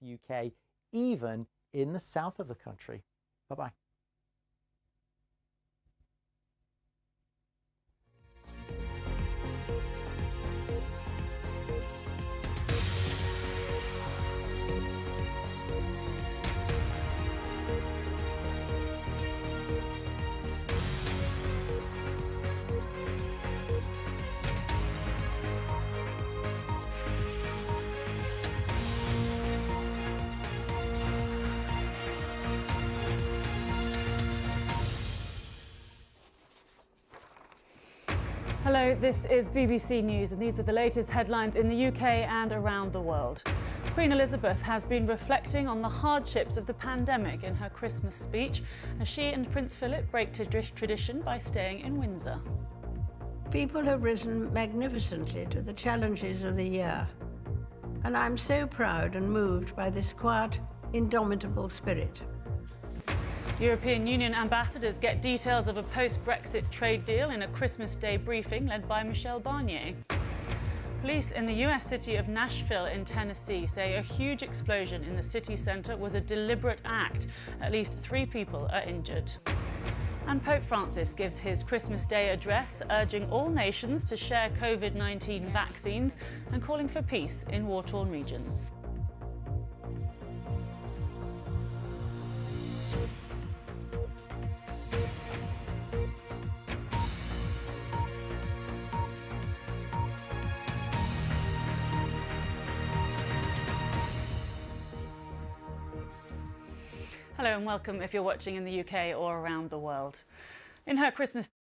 the UK, even in the south of the country. Bye bye. Hello, this is BBC News, and these are the latest headlines in the UK and around the world. Queen Elizabeth has been reflecting on the hardships of the pandemic in her Christmas speech as she and Prince Philip break tradition by staying in Windsor. People have risen magnificently to the challenges of the year, and I'm so proud and moved by this quiet, indomitable spirit. European Union ambassadors get details of a post-Brexit trade deal in a Christmas Day briefing led by Michel Barnier. Police in the US city of Nashville in Tennessee say a huge explosion in the city centre was a deliberate act. At least three people are injured. And Pope Francis gives his Christmas Day address, urging all nations to share COVID 19 vaccines and calling for peace in war torn regions. Hello and welcome if you're watching in the UK or around the world. In her Christmas